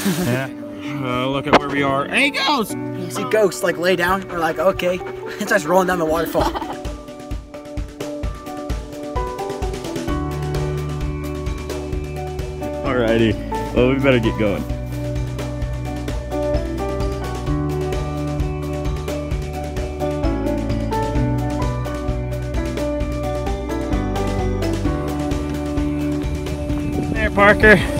yeah. Uh, look at where we are. And he goes! You see ghosts like lay down. We're like, okay. It starts rolling down the waterfall. Alrighty. Well, we better get going. There, Parker.